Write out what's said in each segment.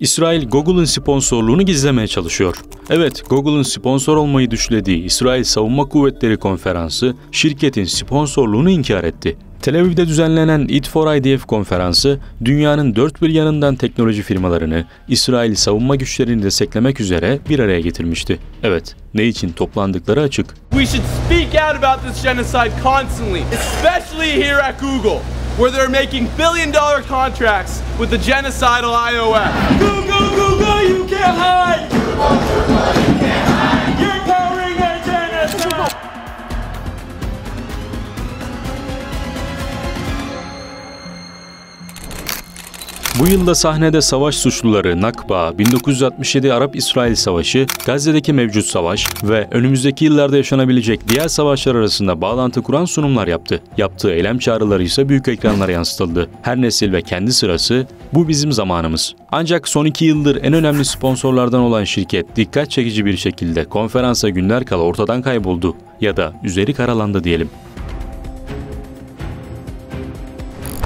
İsrail Google'ın sponsorluğunu gizlemeye çalışıyor. Evet, Google'ın sponsor olmayı düşlediği İsrail Savunma Kuvvetleri Konferansı şirketin sponsorluğunu inkar etti. Tel Aviv'de düzenlenen Eat for IDF konferansı, dünyanın dört bir yanından teknoloji firmalarını, İsrail savunma güçlerini desteklemek üzere bir araya getirmişti. Evet, ne için toplandıkları açık. We should speak out about this genocide constantly, especially here at Google, where they're making billion dollar contracts with the genocidal IOF. Google, Google, you can't hide! Yılda sahnede savaş suçluları Nakba, 1967 Arap-İsrail Savaşı, Gazze'deki mevcut savaş ve önümüzdeki yıllarda yaşanabilecek diğer savaşlar arasında bağlantı kuran sunumlar yaptı. Yaptığı eylem çağrıları ise büyük ekranlara yansıtıldı. Her nesil ve kendi sırası bu bizim zamanımız. Ancak son iki yıldır en önemli sponsorlardan olan şirket dikkat çekici bir şekilde konferansa günler kala ortadan kayboldu ya da üzeri karalandı diyelim.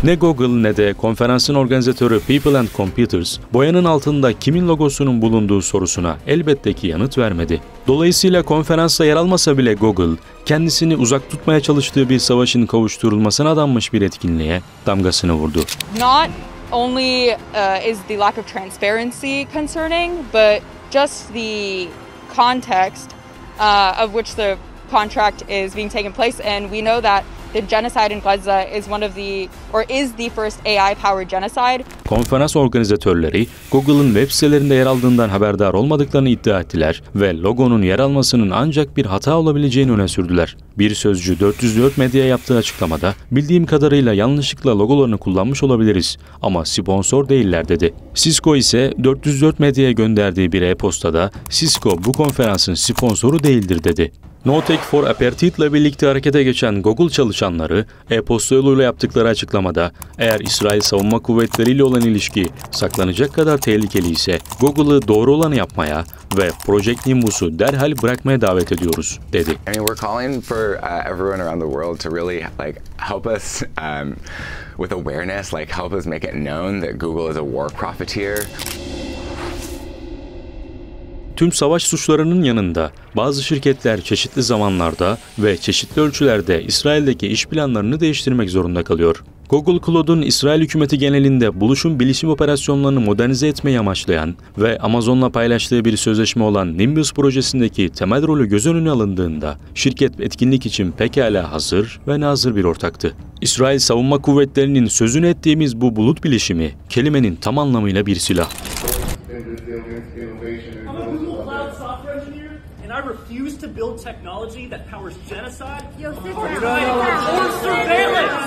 Ne Google ne de konferansın organizatörü People and Computers, boyanın altında kimin logosunun bulunduğu sorusuna elbette ki yanıt vermedi. Dolayısıyla konferansta yer almasa bile Google, kendisini uzak tutmaya çalıştığı bir savaşın kavuşturulmasına adanmış bir etkinliğe damgasını vurdu. Not only uh, is the lack of transparency concerning, but just the context uh, of which the contract is being taken place, and we know that Konferans organizatörleri Google'ın web sitelerinde yer aldığından haberdar olmadıklarını iddia ettiler ve logonun yer almasının ancak bir hata olabileceğini öne sürdüler. Bir sözcü 404 Medya yaptığı açıklamada bildiğim kadarıyla yanlışlıkla logolarını kullanmış olabiliriz ama sponsor değiller dedi. Cisco ise 404 Medya'ya gönderdiği bir e-postada Cisco bu konferansın sponsoru değildir dedi. No Tech for Apartheid ile birlikte harekete geçen Google çalışanları e-posta yoluyla yaptıkları açıklamada eğer İsrail Savunma Kuvvetleri ile olan ilişki saklanacak kadar tehlikeli ise Google'ı doğru olanı yapmaya ve Project Nimbus'u derhal bırakmaya davet ediyoruz dedi. I mean, we're calling for uh, everyone around the world to really like help us um, with awareness, like help us make it known that Google is a war profiteer. Tüm savaş suçlarının yanında bazı şirketler çeşitli zamanlarda ve çeşitli ölçülerde İsrail'deki iş planlarını değiştirmek zorunda kalıyor. Google Cloud'un İsrail hükümeti genelinde buluşum bilişim operasyonlarını modernize etmeyi amaçlayan ve Amazon'la paylaştığı bir sözleşme olan Nimbus projesindeki temel rolü göz önüne alındığında şirket etkinlik için pekala hazır ve nazır bir ortaktı. İsrail Savunma Kuvvetleri'nin sözünü ettiğimiz bu bulut bilişimi kelimenin tam anlamıyla bir silah. To build technology that powers genocide? Or surveillance.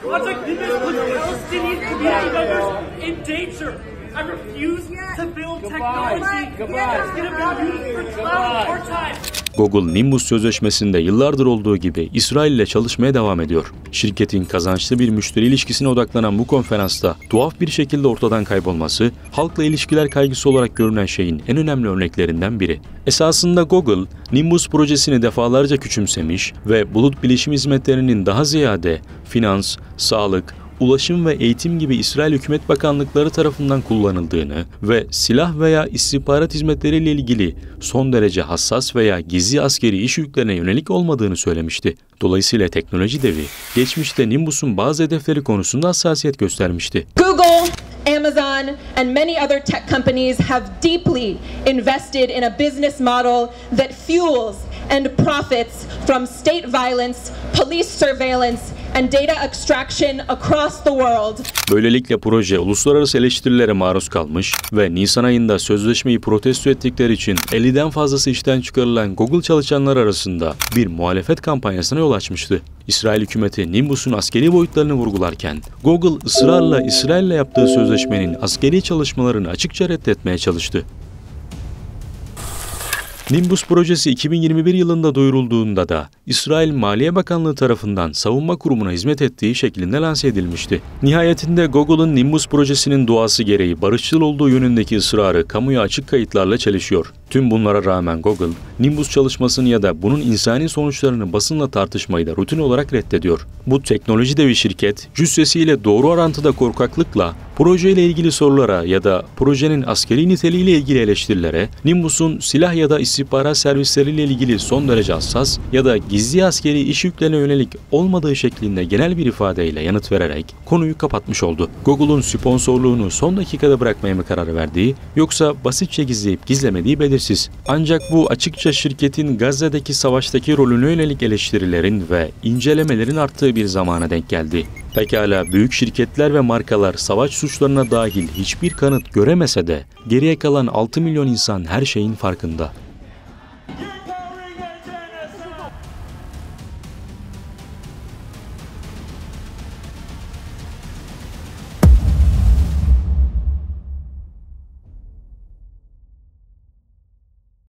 Project Nimbus puts Palestinian community members in danger. I refuse to build technology. That's going to be used for cloud wartime. Google Nimbus sözleşmesinde yıllardır olduğu gibi İsrail ile çalışmaya devam ediyor. Şirketin kazançlı bir müşteri ilişkisine odaklanan bu konferansta tuhaf bir şekilde ortadan kaybolması, halkla ilişkiler kaygısı olarak görünen şeyin en önemli örneklerinden biri. Esasında Google, Nimbus projesini defalarca küçümsemiş ve bulut bilişim hizmetlerinin daha ziyade finans, sağlık, ulaşım ve eğitim gibi İsrail Hükümet Bakanlıkları tarafından kullanıldığını ve silah veya istihbarat hizmetleriyle ilgili son derece hassas veya gizli askeri iş yüklerine yönelik olmadığını söylemişti. Dolayısıyla teknoloji devi geçmişte Nimbus'un bazı hedefleri konusunda hassasiyet göstermişti. Google, Amazon, and many other tech companies have deeply invested in a business model that fuels and profits from state violence, police surveillance, and data extraction across the world. Böylelikle proje uluslararası eleştirilere maruz kalmış ve Nisan ayında sözleşmeyi protesto ettikleri için 50'den fazlası işten çıkarılan Google çalışanlar arasında bir muhalefet kampanyasına yol açmıştı. İsrail hükümeti Nimbus'un askeri boyutlarını vurgularken Google ısrarla İsrail'le yaptığı sözleşmenin askeri çalışmalarını açıkça reddetmeye çalıştı. Nimbus projesi 2021 yılında duyurulduğunda da İsrail Maliye Bakanlığı tarafından savunma kurumuna hizmet ettiği şeklinde lanse edilmişti. Nihayetinde Google'ın Nimbus projesinin doğası gereği barışçıl olduğu yönündeki ısrarı kamuya açık kayıtlarla çelişiyor. Tüm bunlara rağmen Google, Nimbus çalışmasını ya da bunun insani sonuçlarını basınla tartışmayı da rutin olarak reddediyor. Bu teknoloji devi şirket, cüssesiyle doğru orantıda korkaklıkla projeyle ilgili sorulara ya da projenin askeri niteliğiyle ilgili eleştirilere, Nimbus'un silah ya da istihbarat servisleriyle ilgili son derece hassas ya da gizli askeri iş yüklerine yönelik olmadığı şeklinde genel bir ifadeyle yanıt vererek konuyu kapatmış oldu. Google'un sponsorluğunu son dakikada bırakmaya mı karar verdiği yoksa basitçe gizleyip gizlemediği belirsiz. Ancak bu açıkça şirketin Gazze'deki savaştaki rolüne yönelik eleştirilerin ve incelemelerin arttığı bir zamana denk geldi. Pekala büyük şirketler ve markalar savaş suçlarına dahil hiçbir kanıt göremese de geriye kalan 6 milyon insan her şeyin farkında.